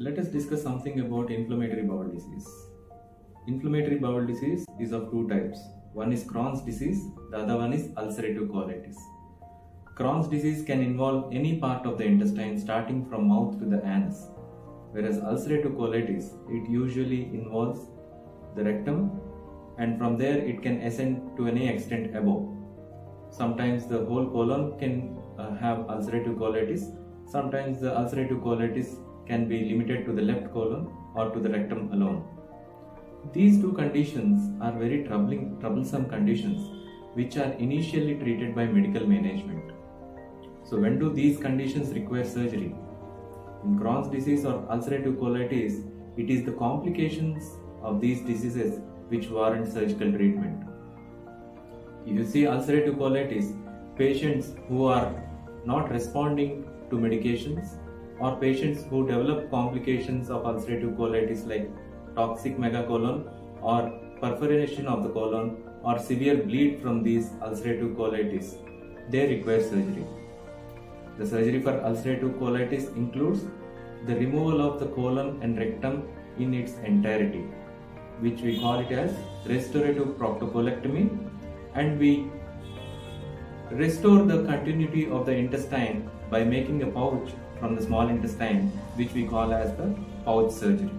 discuss something about inflammatory bowel disease. Inflammatory bowel disease is of two types. One is Crohn's disease, the other one is ulcerative colitis. Crohn's disease can involve any part of the intestine starting from mouth to the anus, whereas ulcerative colitis it usually involves the rectum and from there it can ascend to any extent above. Sometimes the whole colon can uh, have ulcerative colitis. Sometimes the ulcerative colitis can be limited to the left colon or to the rectum alone. These two conditions are very troubling, troublesome conditions which are initially treated by medical management. So when do these conditions require surgery? In Crohn's disease or ulcerative colitis, it is the complications of these diseases which warrant surgical treatment. If you see ulcerative colitis, patients who are not responding to medications or patients who develop complications of ulcerative colitis like toxic megacolon or perforation of the colon or severe bleed from these ulcerative colitis, they require surgery. The surgery for ulcerative colitis includes the removal of the colon and rectum in its entirety, which we call it as restorative proctocolectomy, and we restore the continuity of the intestine by making a pouch from the small intestine, which we call as the pouch surgery.